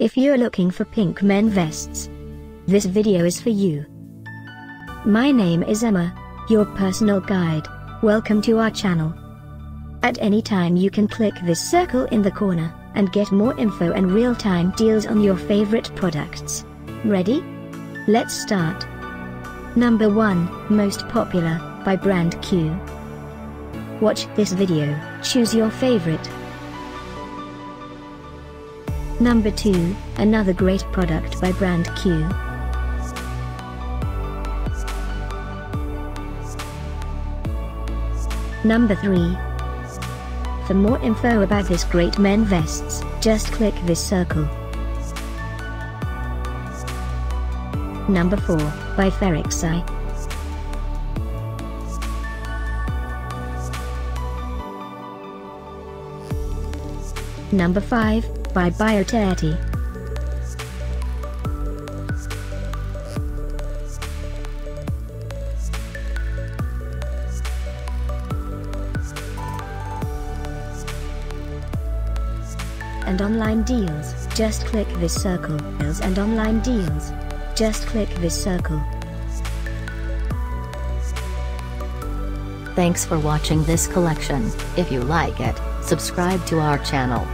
If you're looking for pink men vests, this video is for you. My name is Emma, your personal guide. Welcome to our channel. At any time you can click this circle in the corner, and get more info and real-time deals on your favorite products. Ready? Let's start. Number 1, Most Popular, by Brand Q. Watch this video, choose your favorite. Number 2, another great product by Brand Q. Number 3. For more info about this great men vests, just click this circle. Number 4, by Ferrecci. Number 5, by Bioterti. and online deals, just click this circle. Deals and online deals. Just click this circle. Thanks for watching this collection. If you like it, subscribe to our channel.